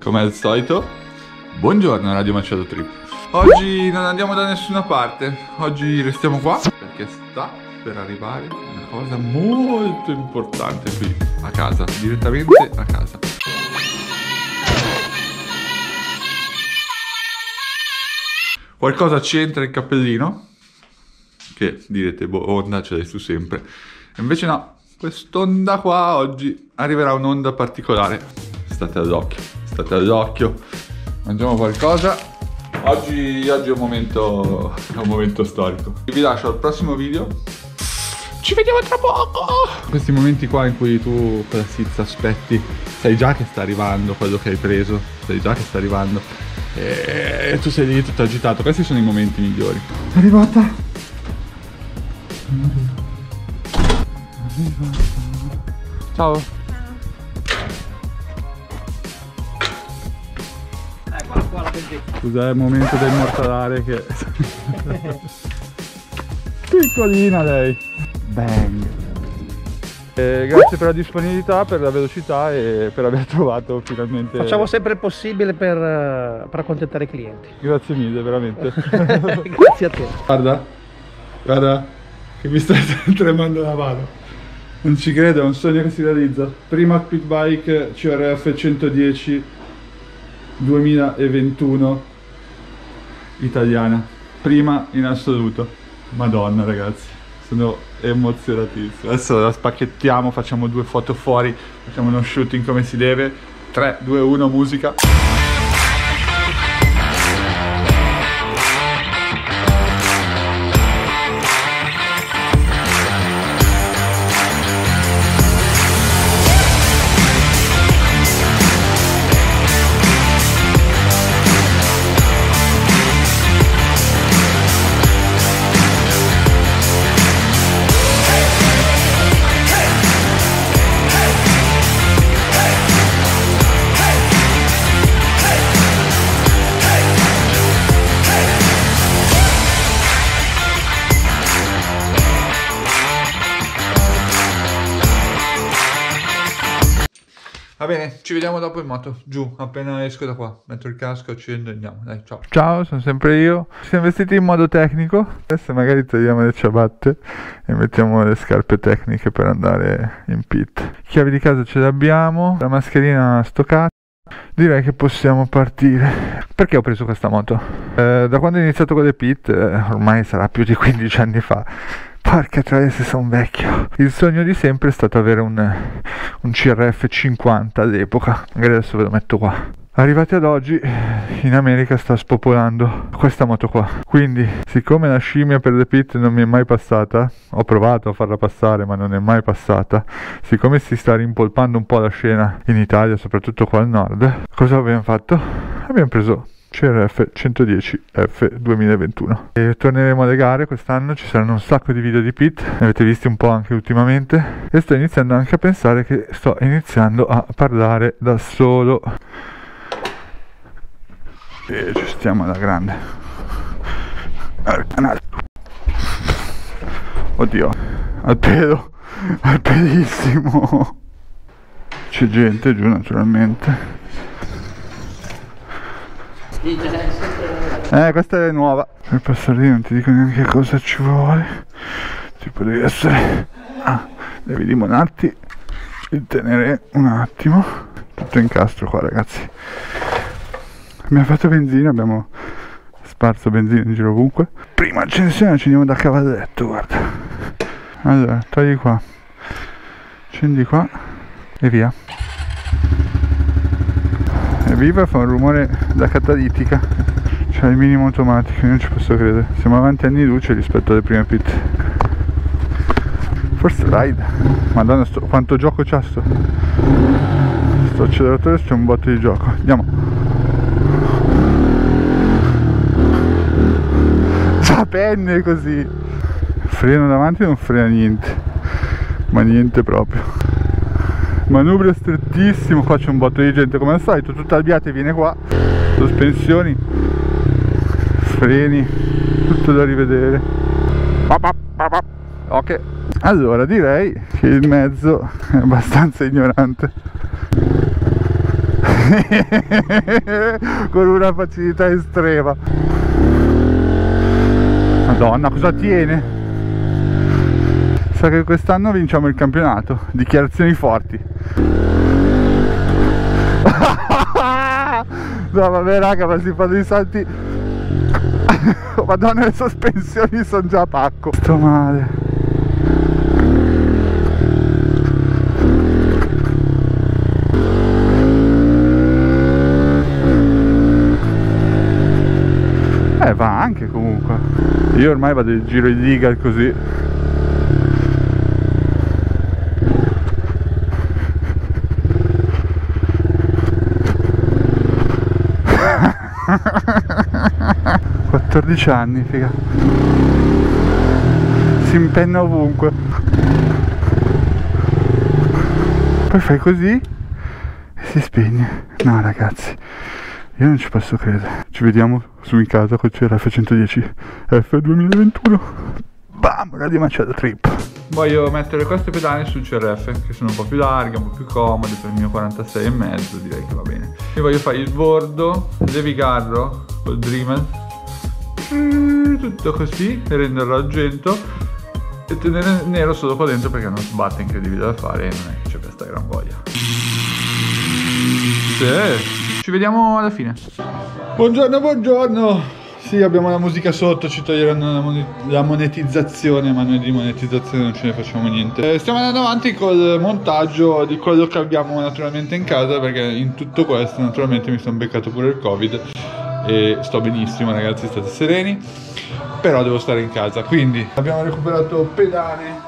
Come al solito, buongiorno Radio Macedo Trip. Oggi non andiamo da nessuna parte, oggi restiamo qua perché sta per arrivare una cosa molto importante qui a casa, direttamente a casa. Qualcosa c'entra il cappellino? Che direte, boh, onda ce l'hai tu sempre. Invece no, quest'onda qua oggi arriverà un'onda particolare. State all'occhio, state all'occhio. Mangiamo qualcosa. Oggi, oggi è, un momento, è un momento storico. Vi lascio al prossimo video. Ci vediamo tra poco! Questi momenti qua in cui tu con la sizza aspetti, sai già che sta arrivando quello che hai preso, sai già che sta arrivando e tu sei lì tutto agitato. Questi sono i momenti migliori. È arrivata! Arrivata. Ciao! Scusa, è il momento del mortalare che... Piccolina lei! Bang! Eh, grazie per la disponibilità, per la velocità e per aver trovato finalmente... Facciamo sempre il possibile per, eh, per accontentare i clienti. Grazie mille, veramente. Grazie a te. guarda, guarda, che mi sta tremando la mano. Non ci credo, è un sogno che si realizza. Prima Pit Bike CRF 110 2021 italiana. Prima in assoluto. Madonna ragazzi, sono emozionatissimo. Adesso la spacchettiamo, facciamo due foto fuori, facciamo uno shooting come si deve. 3, 2, 1, musica. Bene, ci vediamo dopo in moto. Giù, appena esco da qua. Metto il casco, accendo e andiamo. Dai, ciao. Ciao, sono sempre io. Ci siamo vestiti in modo tecnico. Adesso magari togliamo le ciabatte e mettiamo le scarpe tecniche per andare in pit. Chiavi di casa ce le abbiamo. La mascherina stoccata. Direi che possiamo partire. Perché ho preso questa moto? Eh, da quando ho iniziato con le pit, eh, ormai sarà più di 15 anni fa. Porca troia se sono vecchio. Il sogno di sempre è stato avere un, un CRF 50 all'epoca. Magari adesso ve lo metto qua. Arrivati ad oggi, in America sta spopolando questa moto qua. Quindi, siccome la scimmia per le pit non mi è mai passata, ho provato a farla passare, ma non è mai passata. Siccome si sta rimpolpando un po' la scena in Italia, soprattutto qua al nord, cosa abbiamo fatto? Abbiamo preso CRF 110 F 2021 e torneremo alle gare quest'anno ci saranno un sacco di video di pit ne avete visti un po' anche ultimamente e sto iniziando anche a pensare che sto iniziando a parlare da solo. E ci stiamo alla grande. Oddio al pelo al pelissimo. C'è gente giù naturalmente eh, questa è nuova. Per passare lì non ti dico neanche cosa ci vuole. Tipo devi essere... Ah, devi limonarti il tenere un attimo. Tutto incastro qua ragazzi. Abbiamo fatto benzina, abbiamo sparso benzina in giro ovunque. Prima accensione ci andiamo da cavalletto, guarda. Allora, togli qua. Accendi qua e via. Evviva fa un rumore da catalitica c'è il minimo automatico non ci posso credere. Siamo avanti anni luce rispetto alle prime pit. Forse ride. Madonna sto, quanto gioco c'ha sto. Sto acceleratore c'è un botto di gioco. Andiamo. Già penne così. Freno davanti non frena niente. Ma niente proprio manubrio strettissimo qua c'è un botto di gente come al solito tutta albiata e viene qua. Sospensioni freni tutto da rivedere. Ok. Allora direi che il mezzo è abbastanza ignorante. Con una facilità estrema. Madonna cosa tiene sa che quest'anno vinciamo il campionato. Dichiarazioni forti. No vabbè raga ma si fanno i salti. Madonna le sospensioni sono già a pacco. Sto male. Eh va anche comunque. Io ormai vado in giro di diga così Quattordici anni, figa Si impenna ovunque Poi fai così E si spegne No ragazzi io non ci posso credere. Ci vediamo su in casa col CRF 110 F2021. Bam! Radio Macedo Trip. Voglio mettere queste pedane sul CRF che sono un po' più larghe, un po' più comode per il mio 46 e mezzo, direi che va bene. Io voglio fare il bordo, levigarlo col Dreamer, tutto così, e renderlo argento e tenere nero solo qua dentro perché non sbatte incredibile da fare e non è che c'è questa gran voglia. Sì. Ci vediamo alla fine. Buongiorno, buongiorno. Sì, abbiamo la musica sotto, ci toglieranno la monetizzazione, ma noi di monetizzazione non ce ne facciamo niente. Eh, stiamo andando avanti col montaggio di quello che abbiamo naturalmente in casa, perché in tutto questo naturalmente mi sono beccato pure il Covid e sto benissimo ragazzi, state sereni. Però devo stare in casa, quindi abbiamo recuperato pedane.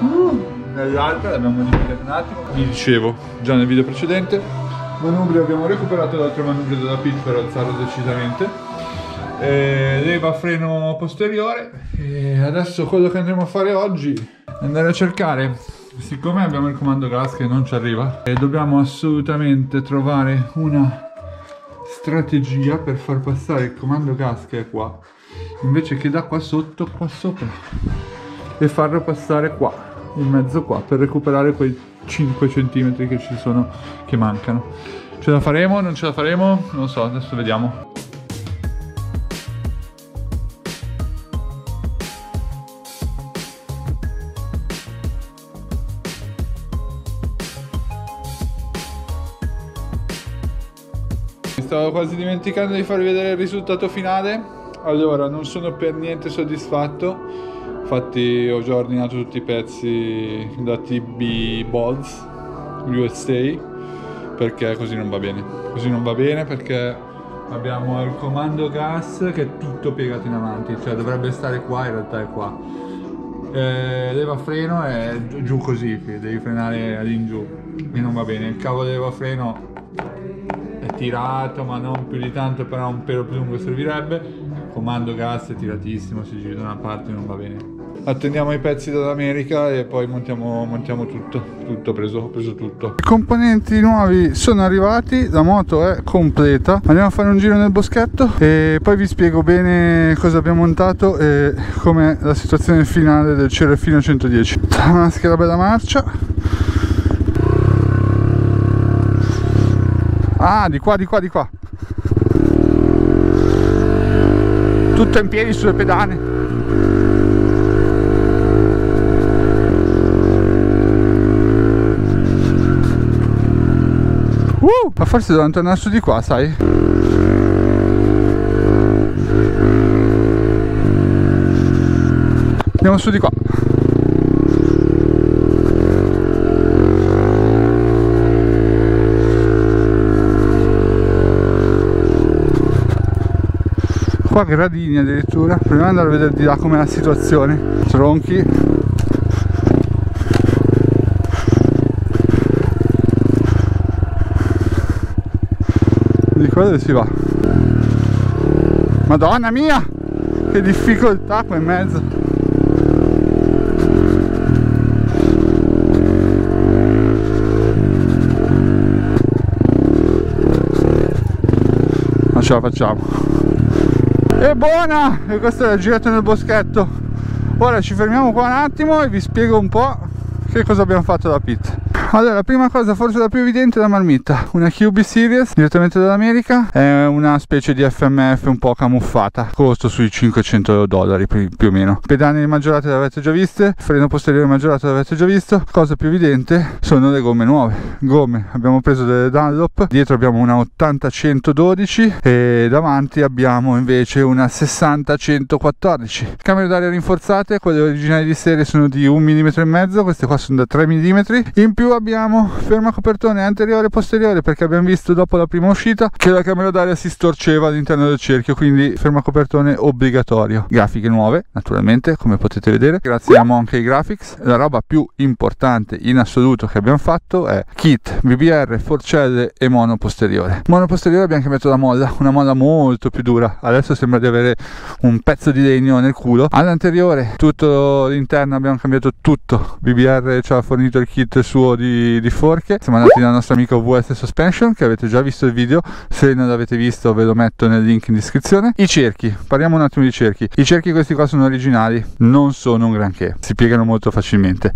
Uh, nell'altra l'abbiamo modificato un attimo. Vi dicevo già nel video precedente manubrio abbiamo recuperato l'altro manubrio della pit per alzarlo decisamente eh, leva freno posteriore e adesso quello che andremo a fare oggi è andare a cercare siccome abbiamo il comando gas che non ci arriva e dobbiamo assolutamente trovare una strategia per far passare il comando gas che è qua invece che da qua sotto qua sopra e farlo passare qua in mezzo qua per recuperare quei 5 cm che ci sono che mancano. Ce la faremo? Non ce la faremo? Non so adesso vediamo stavo quasi dimenticando di farvi vedere il risultato finale. Allora non sono per niente soddisfatto. Infatti ho già ordinato tutti i pezzi da TB Bolts USA perché così non va bene. Così non va bene perché abbiamo il comando gas che è tutto piegato in avanti. Cioè dovrebbe stare qua in realtà è qua. Eh, leva freno è giù così devi frenare all'ingiù e non va bene. Il cavo leva freno tirato ma non più di tanto però un pelo più lungo servirebbe comando gas tiratissimo si gira da una parte non va bene attendiamo i pezzi dall'America e poi montiamo, montiamo tutto, tutto preso, preso tutto. I componenti nuovi sono arrivati, la moto è completa, andiamo a fare un giro nel boschetto e poi vi spiego bene cosa abbiamo montato e com'è la situazione finale del Cerefino 110. La maschera bella marcia. Ah, di qua, di qua, di qua. Tutto in piedi sulle pedane. Uh, ma forse devo tornare su di qua, sai? Andiamo su di qua. Qua gradini addirittura. Proviamo ad andare a vedere di là com'è la situazione. Tronchi. qua dove si va madonna mia che difficoltà qua in mezzo ce la facciamo è buona e questo è il giretto nel boschetto. Ora ci fermiamo qua un attimo e vi spiego un po' che cosa abbiamo fatto da pit allora prima cosa forse la più evidente la marmitta. Una QB Series direttamente dall'America. È una specie di FMF un po' camuffata. Costo sui 500 dollari più o meno. Pedane maggiorate l'avete già viste? Freno posteriore maggiorato l'avete già visto? Cosa più evidente sono le gomme nuove. Gomme abbiamo preso delle Dunlop. Dietro abbiamo una 80 112 e davanti abbiamo invece una 60 114 camere d'aria rinforzate. Quelle originali di serie sono di 1 mm e mezzo. Queste qua sono da 3 mm in più abbiamo ferma copertone anteriore e posteriore perché abbiamo visto dopo la prima uscita che la camera d'aria si storceva all'interno del cerchio quindi ferma copertone obbligatorio. Grafiche nuove naturalmente come potete vedere. Grazie a Monkey Graphics. La roba più importante in assoluto che abbiamo fatto è kit BBR forcelle e mono posteriore. Mono posteriore abbiamo cambiato la molla una molla molto più dura. Adesso sembra di avere un pezzo di legno nel culo. All'anteriore tutto l'interno abbiamo cambiato tutto. BBR ci ha fornito il kit suo di, di forche. Siamo andati dal nostro amico VS Suspension che avete già visto il video. Se non l'avete visto ve lo metto nel link in descrizione. I cerchi. Parliamo un attimo di cerchi. I cerchi questi qua sono originali non sono un granché. Si piegano molto facilmente.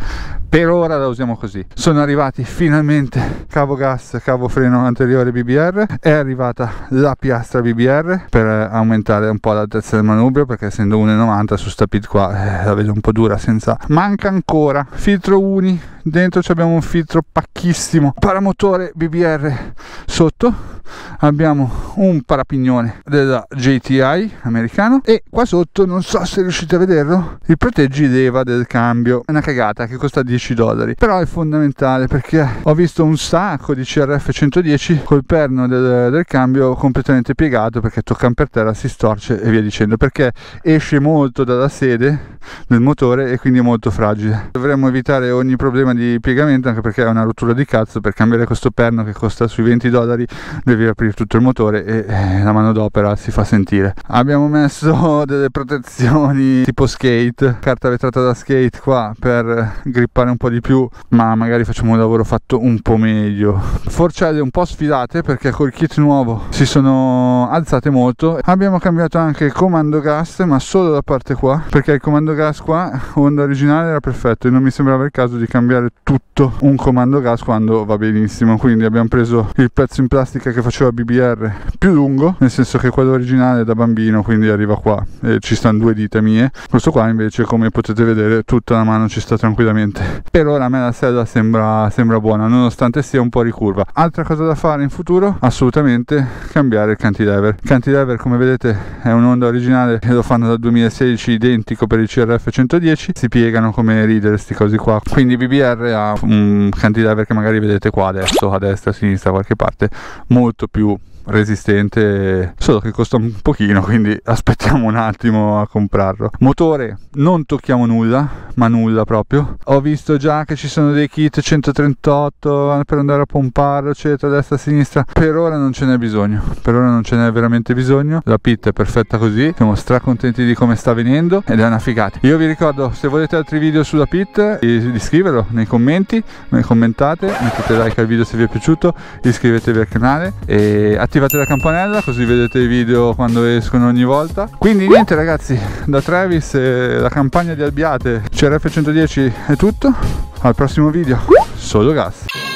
Per ora la usiamo così. Sono arrivati finalmente cavo gas cavo freno anteriore BBR è arrivata la piastra BBR per aumentare un po' l'altezza del manubrio perché essendo 1,90 su sta pit qua eh, la vedo un po' dura senza manca ancora. Filtro uni. Dentro abbiamo un filtro pacchissimo. Paramotore BBR sotto. Abbiamo un parapignone della JTI americano. E qua sotto non so se riuscite a vederlo il proteggi leva del cambio. È una cagata che costa 10 dollari. Però è fondamentale perché ho visto un sacco di CRF 110 col perno del, del cambio completamente piegato perché toccano per terra si storce e via dicendo. Perché esce molto dalla sede del motore e quindi è molto fragile. Dovremmo evitare ogni problema di piegamento anche perché è una rottura di cazzo per cambiare questo perno che costa sui 20 dollari devi aprire tutto il motore e eh, la manodopera si fa sentire. Abbiamo messo delle protezioni tipo skate carta vetrata da skate qua per grippare un po' di più ma magari facciamo un lavoro fatto un po' meglio. Forcelle un po' sfidate perché col kit nuovo si sono alzate molto. Abbiamo cambiato anche il comando gas ma solo la parte qua perché il comando gas qua onda originale era perfetto e non mi sembrava il caso di cambiare tutto. Un comando gas quando va benissimo quindi abbiamo preso il pezzo in plastica che faceva BBR più lungo nel senso che quello originale è da bambino quindi arriva qua e ci stanno due dita mie. Questo qua invece come potete vedere tutta la mano ci sta tranquillamente. Per ora a me la sella sembra, sembra buona nonostante sia un po' ricurva. Altra cosa da fare in futuro? Assolutamente cambiare il cantilever. Il cantilever come vedete è un'onda originale che lo fanno dal 2016 identico per il CRF 110 si piegano come ridere questi cosi qua. Quindi BBR ha un cantilever che magari vedete qua adesso a destra a sinistra qualche parte molto più resistente solo che costa un pochino quindi aspettiamo un attimo a comprarlo. Motore non tocchiamo nulla ma nulla proprio. Ho visto già che ci sono dei kit 138 per andare a pomparlo eccetera destra sinistra. Per ora non ce n'è bisogno per ora non ce n'è veramente bisogno. La pit è perfetta così siamo stra contenti di come sta venendo ed è una figata. Io vi ricordo se volete altri video sulla pit di iscriverlo nei commenti commentate mettete like al video se vi è piaciuto iscrivetevi al canale e attivate attivate la campanella così vedete i video quando escono ogni volta. Quindi niente ragazzi da Travis e la campagna di Albiate CRF 110 è tutto. Al prossimo video solo gas